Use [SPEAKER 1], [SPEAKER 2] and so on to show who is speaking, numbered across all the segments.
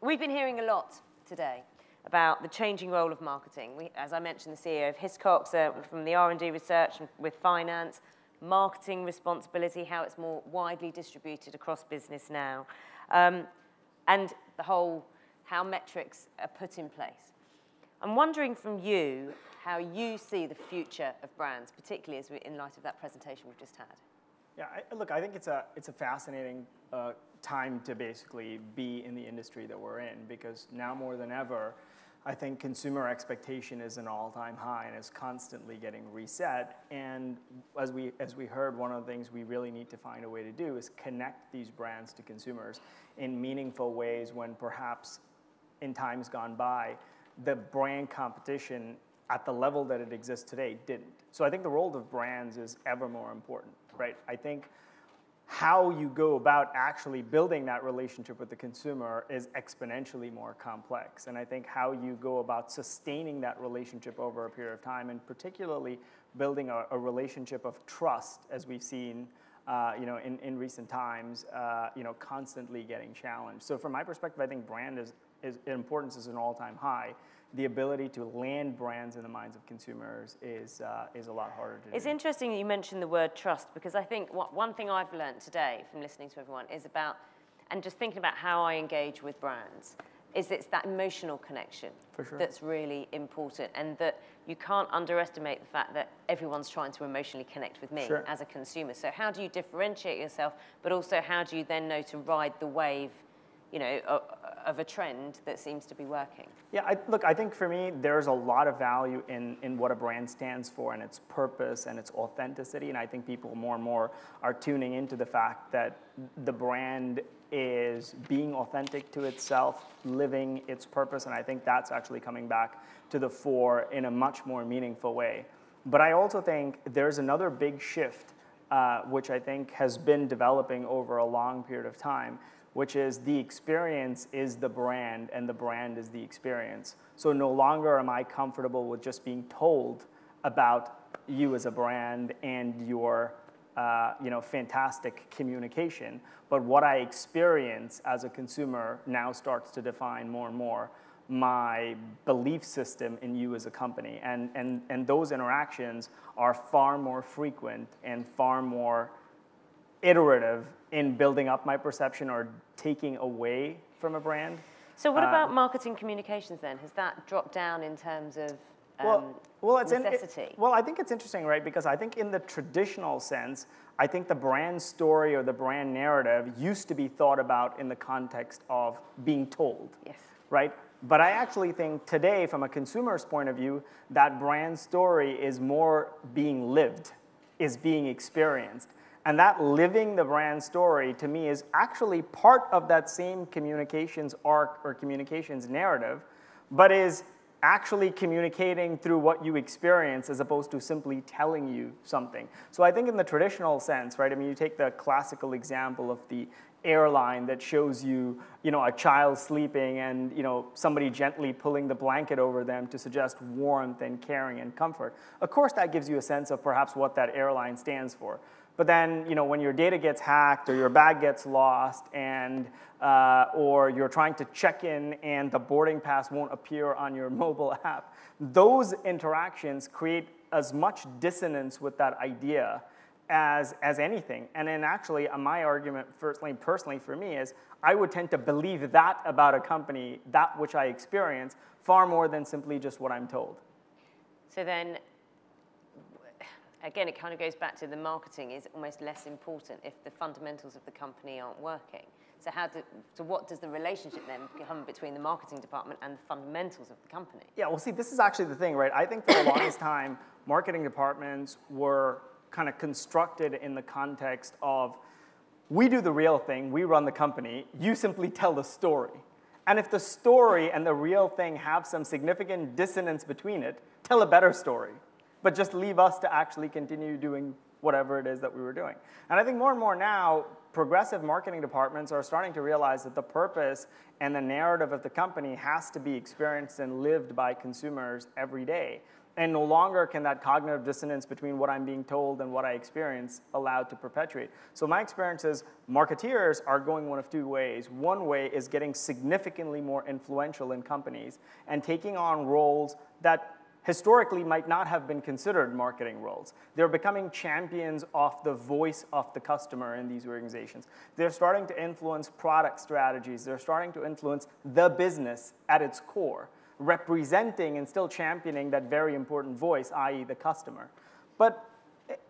[SPEAKER 1] We've been hearing a lot today about the changing role of marketing. We, as I mentioned, the CEO of Hiscox uh, from the R&D research with finance, marketing responsibility, how it's more widely distributed across business now, um, and the whole how metrics are put in place. I'm wondering from you how you see the future of brands, particularly as we, in light of that presentation we've just had.
[SPEAKER 2] Yeah, I, look, I think it's a, it's a fascinating uh, time to basically be in the industry that we're in because now more than ever, I think consumer expectation is an all-time high and is constantly getting reset. And as we, as we heard, one of the things we really need to find a way to do is connect these brands to consumers in meaningful ways when perhaps in times gone by, the brand competition at the level that it exists today didn't. So I think the role of brands is ever more important, right? I think how you go about actually building that relationship with the consumer is exponentially more complex. And I think how you go about sustaining that relationship over a period of time, and particularly building a, a relationship of trust, as we've seen uh, you know, in, in recent times, uh, you know, constantly getting challenged. So from my perspective, I think brand is, is importance is an all-time high the ability to land brands in the minds of consumers is, uh, is a lot harder to do
[SPEAKER 1] it's
[SPEAKER 2] do.
[SPEAKER 1] interesting that you mentioned the word trust because I think what, one thing I've learned today from listening to everyone is about, and just thinking about how I engage with brands, is it's that emotional connection
[SPEAKER 2] sure.
[SPEAKER 1] that's really important and that you can't underestimate the fact that everyone's trying to emotionally connect with me
[SPEAKER 2] sure.
[SPEAKER 1] as a consumer. So how do you differentiate yourself, but also how do you then know to ride the wave you know, of a trend that seems to be working?
[SPEAKER 2] Yeah, I, look, I think for me, there's a lot of value in, in what a brand stands for and its purpose and its authenticity. And I think people more and more are tuning into the fact that the brand is being authentic to itself, living its purpose. And I think that's actually coming back to the fore in a much more meaningful way. But I also think there's another big shift, uh, which I think has been developing over a long period of time which is the experience is the brand and the brand is the experience. So no longer am I comfortable with just being told about you as a brand and your uh, you know, fantastic communication, but what I experience as a consumer now starts to define more and more my belief system in you as a company. And, and, and those interactions are far more frequent and far more iterative in building up my perception or taking away from a brand.
[SPEAKER 1] So what uh, about marketing communications then? Has that dropped down in terms of um,
[SPEAKER 2] well, well, it's
[SPEAKER 1] necessity?
[SPEAKER 2] In, it, well, I think it's interesting, right? Because I think in the traditional sense, I think the brand story or the brand narrative used to be thought about in the context of being told.
[SPEAKER 1] Yes.
[SPEAKER 2] Right? But I actually think today, from a consumer's point of view, that brand story is more being lived, is being experienced. And that living the brand story to me is actually part of that same communications arc or communications narrative, but is actually communicating through what you experience as opposed to simply telling you something. So I think in the traditional sense, right, I mean, you take the classical example of the airline that shows you, you know, a child sleeping and, you know, somebody gently pulling the blanket over them to suggest warmth and caring and comfort. Of course, that gives you a sense of perhaps what that airline stands for. But then, you know, when your data gets hacked or your bag gets lost and uh, or you're trying to check in and the boarding pass won't appear on your mobile app, those interactions create as much dissonance with that idea as, as anything. And then actually, uh, my argument, firstly, personally for me, is I would tend to believe that about a company, that which I experience, far more than simply just what I'm told.
[SPEAKER 1] So then again, it kind of goes back to the marketing is almost less important if the fundamentals of the company aren't working. So how do, so what does the relationship then become between the marketing department and the fundamentals of the company?
[SPEAKER 2] Yeah, well, see, this is actually the thing, right? I think for the longest time, marketing departments were kind of constructed in the context of we do the real thing, we run the company, you simply tell the story. And if the story and the real thing have some significant dissonance between it, tell a better story but just leave us to actually continue doing whatever it is that we were doing. And I think more and more now, progressive marketing departments are starting to realize that the purpose and the narrative of the company has to be experienced and lived by consumers every day. and no longer can that cognitive dissonance between what I'm being told and what I experience allowed to perpetuate. So my experience is marketeers are going one of two ways. One way is getting significantly more influential in companies and taking on roles that historically might not have been considered marketing roles. They're becoming champions of the voice of the customer in these organizations. They're starting to influence product strategies. They're starting to influence the business at its core, representing and still championing that very important voice, i.e., the customer. But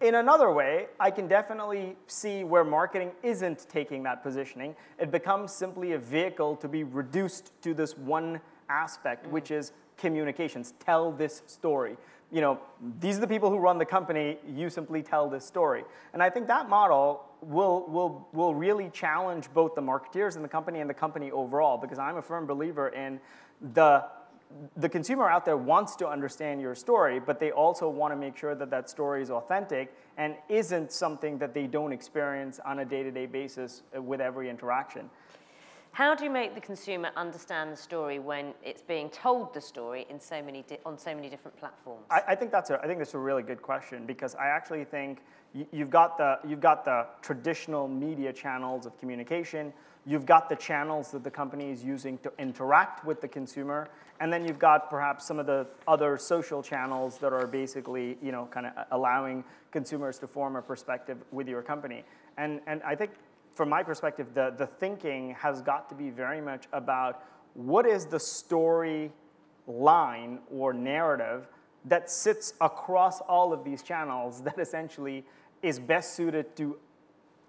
[SPEAKER 2] in another way, I can definitely see where marketing isn't taking that positioning. It becomes simply a vehicle to be reduced to this one aspect, which is communications. Tell this story. You know, these are the people who run the company. You simply tell this story. And I think that model will, will, will really challenge both the marketeers and the company and the company overall because I'm a firm believer in the the consumer out there wants to understand your story, but they also want to make sure that that story is authentic and isn't something that they don't experience on a day-to-day basis with every interaction.
[SPEAKER 1] How do you make the consumer understand the story when it's being told the story in so many on so many different platforms?
[SPEAKER 2] I, I, think that's a I think that's a really good question because I actually think you've got the you've got the traditional media channels of communication. You've got the channels that the company is using to interact with the consumer, and then you've got perhaps some of the other social channels that are basically you know kind of allowing consumers to form a perspective with your company. And and I think from my perspective, the, the thinking has got to be very much about what is the story line or narrative that sits across all of these channels that essentially is best suited to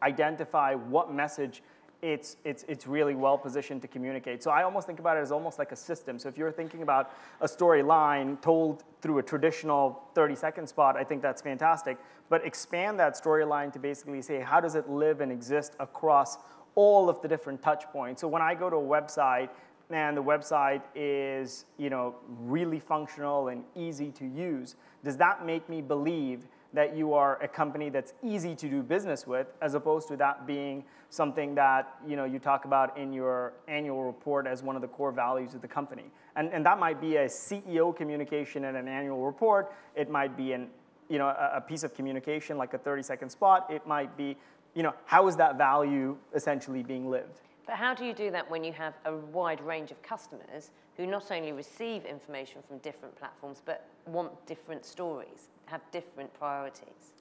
[SPEAKER 2] identify what message it's, it's, it's really well positioned to communicate. So I almost think about it as almost like a system. So if you're thinking about a storyline told through a traditional 30 second spot, I think that's fantastic. But expand that storyline to basically say, how does it live and exist across all of the different touch points? So when I go to a website, and the website is you know, really functional and easy to use, does that make me believe that you are a company that's easy to do business with, as opposed to that being something that you, know, you talk about in your annual report as one of the core values of the company. And, and that might be a CEO communication in an annual report. It might be an, you know, a, a piece of communication like a 30 second spot. It might be, you know, how is that value essentially being lived?
[SPEAKER 1] But how do you do that when you have a wide range of customers who not only receive information from different platforms, but want different stories, have different priorities?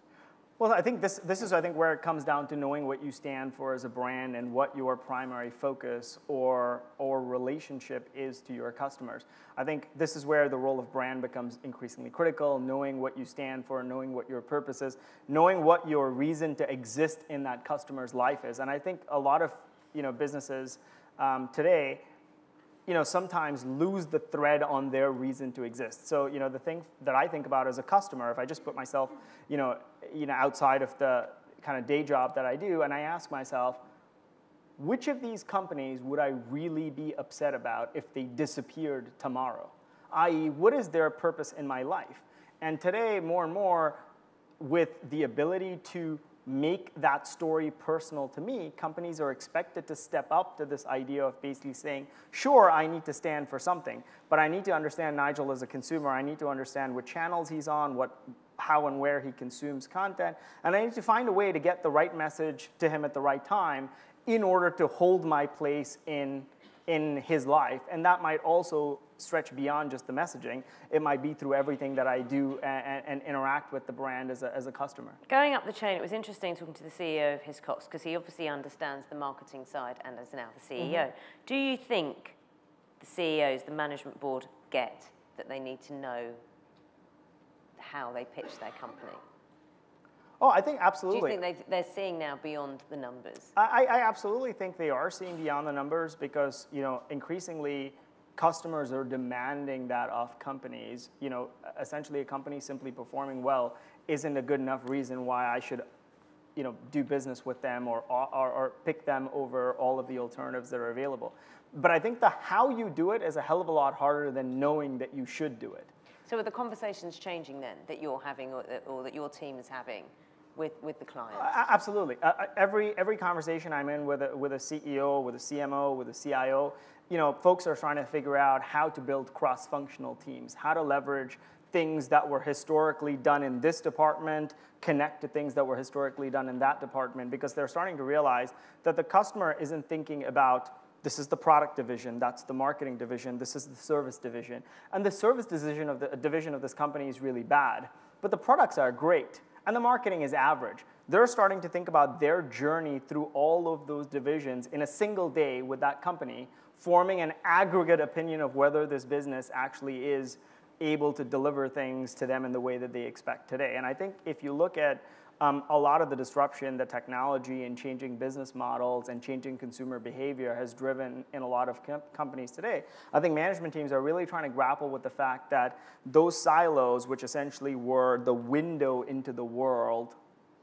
[SPEAKER 2] Well, I think this, this is, I think, where it comes down to knowing what you stand for as a brand and what your primary focus or, or relationship is to your customers. I think this is where the role of brand becomes increasingly critical, knowing what you stand for, knowing what your purpose is, knowing what your reason to exist in that customer's life is. And I think a lot of you know, businesses um, today you know, sometimes lose the thread on their reason to exist. So, you know, the thing that I think about as a customer, if I just put myself, you know, you know, outside of the kind of day job that I do, and I ask myself, which of these companies would I really be upset about if they disappeared tomorrow? I.e., what is their purpose in my life? And today, more and more, with the ability to make that story personal to me, companies are expected to step up to this idea of basically saying, sure, I need to stand for something, but I need to understand Nigel as a consumer. I need to understand what channels he's on, what, how and where he consumes content, and I need to find a way to get the right message to him at the right time in order to hold my place in, in his life. And that might also stretch beyond just the messaging. It might be through everything that I do and, and interact with the brand as a, as a customer.
[SPEAKER 1] Going up the chain, it was interesting talking to the CEO of Hiscox because he obviously understands the marketing side and is now the CEO. Mm-hmm. Do you think the CEOs, the management board, get that they need to know how they pitch their company?
[SPEAKER 2] Oh, I think absolutely.
[SPEAKER 1] Do you think they're seeing now beyond the numbers?
[SPEAKER 2] I, I absolutely think they are seeing beyond the numbers because you know increasingly customers are demanding that of companies. You know, essentially a company simply performing well isn't a good enough reason why I should, you know, do business with them or, or, or pick them over all of the alternatives that are available. But I think the how you do it is a hell of a lot harder than knowing that you should do it.
[SPEAKER 1] So are the conversations changing then that you're having or, or that your team is having? With, with the client? Uh,
[SPEAKER 2] absolutely. Uh, every, every conversation I'm in with a, with a CEO, with a CMO, with a CIO, you know, folks are trying to figure out how to build cross-functional teams, how to leverage things that were historically done in this department connect to things that were historically done in that department because they're starting to realize that the customer isn't thinking about this is the product division, that's the marketing division, this is the service division. And the service division of the division of this company is really bad, but the products are great and the marketing is average. They're starting to think about their journey through all of those divisions in a single day with that company, forming an aggregate opinion of whether this business actually is able to deliver things to them in the way that they expect today. And I think if you look at um, a lot of the disruption that technology and changing business models and changing consumer behavior has driven in a lot of com- companies today, I think management teams are really trying to grapple with the fact that those silos, which essentially were the window into the world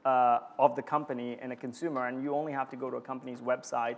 [SPEAKER 2] uh, of the company and a consumer, and you only have to go to a company's website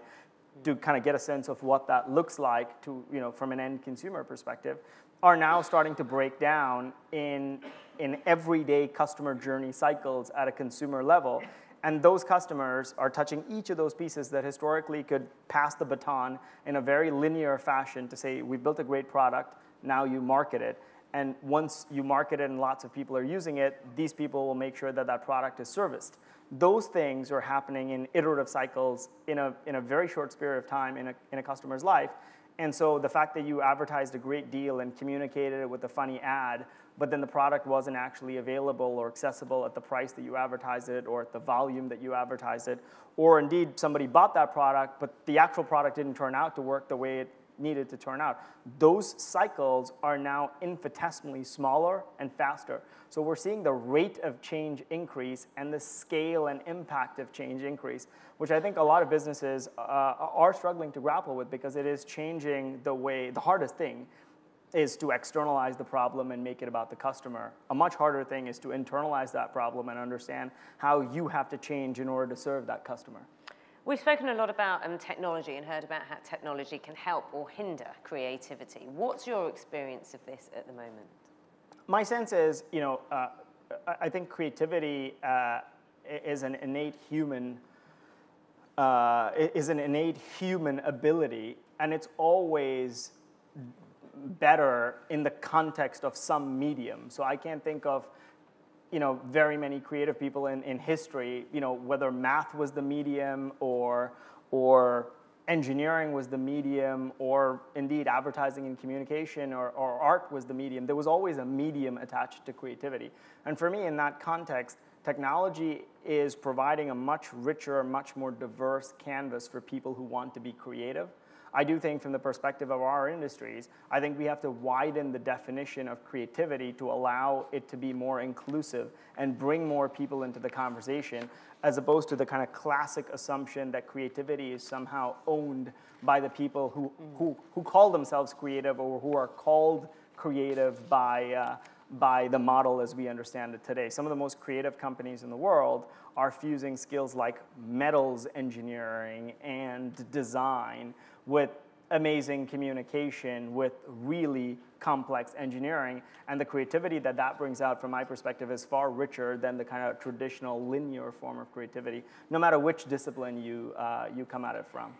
[SPEAKER 2] to kind of get a sense of what that looks like to, you know, from an end consumer perspective, are now starting to break down in, in everyday customer journey cycles at a consumer level. And those customers are touching each of those pieces that historically could pass the baton in a very linear fashion to say, we built a great product, now you market it. And once you market it and lots of people are using it, these people will make sure that that product is serviced. Those things are happening in iterative cycles in a, in a very short period of time in a, in a customer's life. And so the fact that you advertised a great deal and communicated it with a funny ad, but then the product wasn't actually available or accessible at the price that you advertised it or at the volume that you advertised it, or indeed somebody bought that product, but the actual product didn't turn out to work the way it needed to turn out. Those cycles are now infinitesimally smaller and faster. So we're seeing the rate of change increase and the scale and impact of change increase, which I think a lot of businesses uh, are struggling to grapple with because it is changing the way, the hardest thing is to externalize the problem and make it about the customer. A much harder thing is to internalize that problem and understand how you have to change in order to serve that customer.
[SPEAKER 1] We've spoken a lot about um, technology and heard about how technology can help or hinder creativity. What's your experience of this at the moment?
[SPEAKER 2] My sense is, you know, uh, I think creativity uh, is an innate human uh, is an innate human ability, and it's always better in the context of some medium. So I can't think of you know, very many creative people in, in history, you know, whether math was the medium or, or engineering was the medium or indeed advertising and communication or, or art was the medium, there was always a medium attached to creativity. And for me, in that context, technology is providing a much richer, much more diverse canvas for people who want to be creative. I do think from the perspective of our industries, I think we have to widen the definition of creativity to allow it to be more inclusive and bring more people into the conversation, as opposed to the kind of classic assumption that creativity is somehow owned by the people who, who, who call themselves creative or who are called creative by, uh, by the model as we understand it today. Some of the most creative companies in the world are fusing skills like metals engineering and design with amazing communication, with really complex engineering. And the creativity that that brings out, from my perspective, is far richer than the kind of traditional linear form of creativity, no matter which discipline you, uh, you come at it from.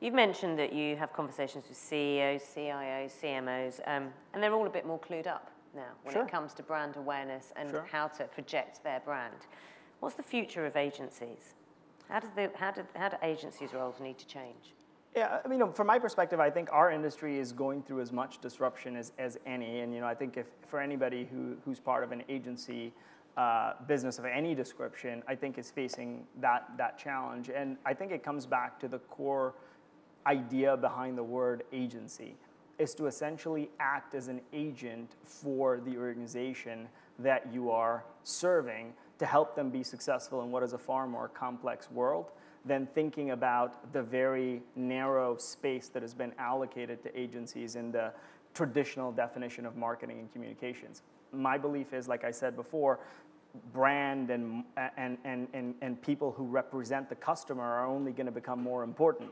[SPEAKER 1] You've mentioned that you have conversations with CEOs, CIOs, CMOs, um, and they're all a bit more clued up now when sure. it comes to brand awareness and sure. how to project their brand. What's the future of agencies? How, does the, how, do, how do agencies' roles need to change?
[SPEAKER 2] Yeah, I mean, from my perspective, I think our industry is going through as much disruption as, as any. And, you know, I think if for anybody who, who's part of an agency uh, business of any description, I think is facing that, that challenge. And I think it comes back to the core idea behind the word agency is to essentially act as an agent for the organization that you are serving to help them be successful in what is a far more complex world than thinking about the very narrow space that has been allocated to agencies in the traditional definition of marketing and communications. My belief is, like I said before, brand and, and, and, and, and people who represent the customer are only going to become more important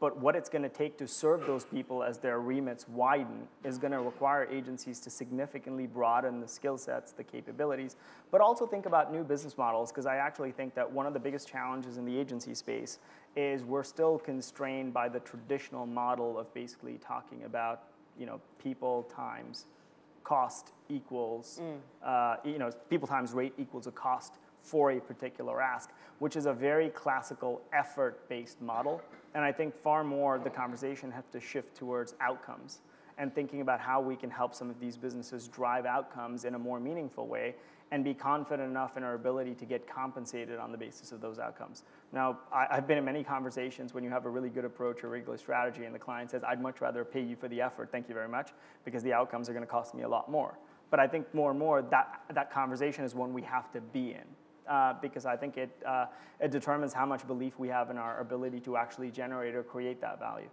[SPEAKER 2] but what it's going to take to serve those people as their remits widen is going to require agencies to significantly broaden the skill sets, the capabilities, but also think about new business models because I actually think that one of the biggest challenges in the agency space is we're still constrained by the traditional model of basically talking about you know, people times cost equals, mm. uh, you know, people times rate equals a cost for a particular ask, which is a very classical effort-based model. And I think far more the conversation has to shift towards outcomes and thinking about how we can help some of these businesses drive outcomes in a more meaningful way and be confident enough in our ability to get compensated on the basis of those outcomes. Now, I, have been in many conversations when you have a really good approach or regular strategy and the client says, I'd much rather pay you for the effort, thank you very much, because the outcomes are gonna cost me a lot more. But I think more and more that, that conversation is one we have to be in. Uh, because I think it, uh, it determines how much belief we have in our ability to actually generate or create that value.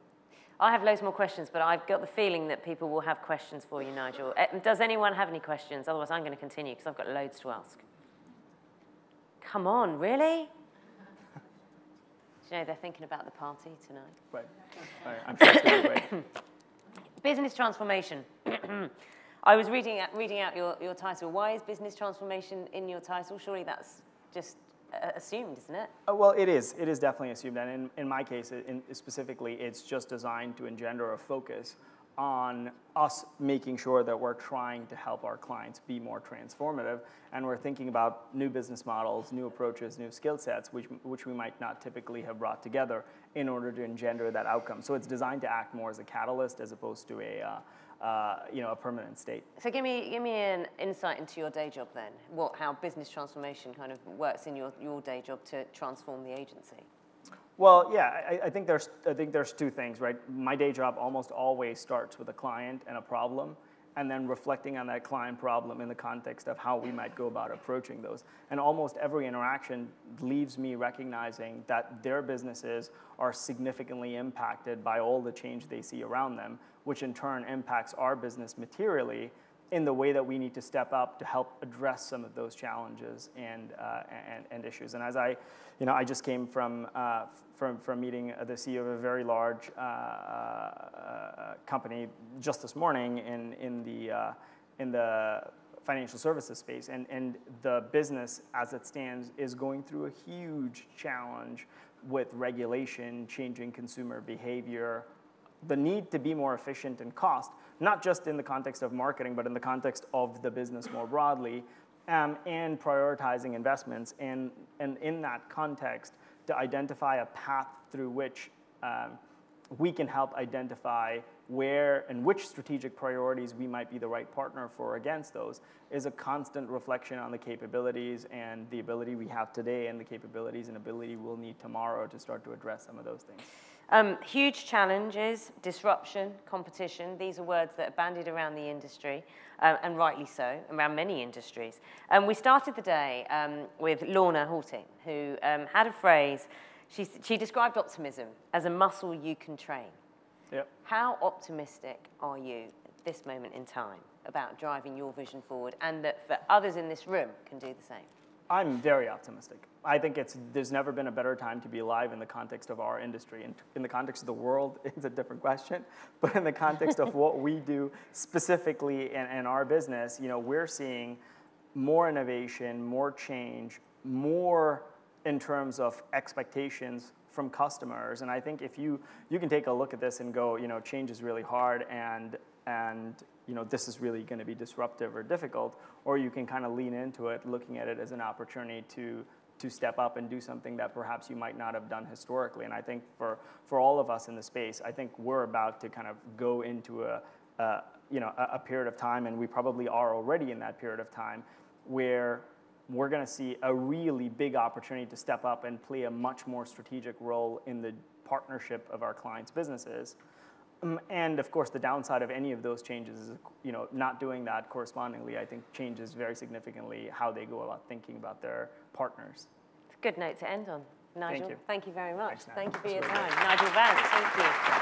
[SPEAKER 1] I have loads more questions, but I've got the feeling that people will have questions for you, Nigel. Eh, does anyone have any questions? Otherwise, I'm going to continue because I've got loads to ask. Come on, really? you know, they're thinking about the party tonight.
[SPEAKER 2] Right. right. I'm sure it's great.
[SPEAKER 1] Business transformation. I was reading out, reading out your, your title. Why is business transformation in your title? Surely that's just uh, assumed, isn't it?
[SPEAKER 2] Uh, well, it is. It is definitely assumed. And in, in my case, in, specifically, it's just designed to engender a focus on us making sure that we're trying to help our clients be more transformative and we're thinking about new business models, new approaches, new skill sets, which, which we might not typically have brought together in order to engender that outcome. So it's designed to act more as a catalyst as opposed to a, uh, uh, you know, a permanent state.
[SPEAKER 1] So give me, give me an insight into your day job then, what, how business transformation kind of works in your, your day job to transform the agency.
[SPEAKER 2] Well, yeah, I, I, think there's, I think there's two things, right? My day job almost always starts with a client and a problem, and then reflecting on that client problem in the context of how we might go about approaching those. And almost every interaction leaves me recognizing that their businesses are significantly impacted by all the change they see around them, which in turn impacts our business materially in the way that we need to step up to help address some of those challenges and, uh, and, and, issues. And as I, you know, I just came from, uh, from, from meeting the CEO of a very large uh, uh, company just this morning in, in, the, uh, in the financial services space. And, and the business, as it stands, is going through a huge challenge with regulation, changing consumer behavior, the need to be more efficient in cost, not just in the context of marketing, but in the context of the business more broadly, um, and prioritizing investments. And, and in that context, to identify a path through which um, we can help identify where and which strategic priorities we might be the right partner for against those is a constant reflection on the capabilities and the ability we have today and the capabilities and ability we'll need tomorrow to start to address some of those things.
[SPEAKER 1] Um, huge challenges, disruption, competition. These are words that are bandied around the industry, uh, and rightly so, around many industries. And um, we started the day um, with Lorna Halting, who um, had a phrase. She, she described optimism as a muscle you can train.
[SPEAKER 2] Yep.
[SPEAKER 1] How optimistic are you at this moment in time about driving your vision forward and that for others in this room can do the same?
[SPEAKER 2] I'm very optimistic. I think it's, there's never been a better time to be alive in the context of our industry. And in the context of the world, it's a different question. But in the context of what we do specifically in, in our business, you know, we're seeing more innovation, more change, more in terms of expectations from customers. And I think if you, you can take a look at this and go, you know, change is really hard and, and you know, this is really going to be disruptive or difficult, or you can kind of lean into it, looking at it as an opportunity to to step up and do something that perhaps you might not have done historically. And I think for for all of us in the space, I think we're about to kind of go into a, a you know a, a period of time, and we probably are already in that period of time where we're going to see a really big opportunity to step up and play a much more strategic role in the partnership of our clients' businesses. Um, and of course, the downside of any of those changes is, you know, not doing that correspondingly, I think changes very significantly how they go about thinking about their partners.
[SPEAKER 1] It's a good note to end on. Nigel,
[SPEAKER 2] thank you,
[SPEAKER 1] thank you very much.
[SPEAKER 2] Thanks,
[SPEAKER 1] thank you for your time. Nigel Vaz, thank you.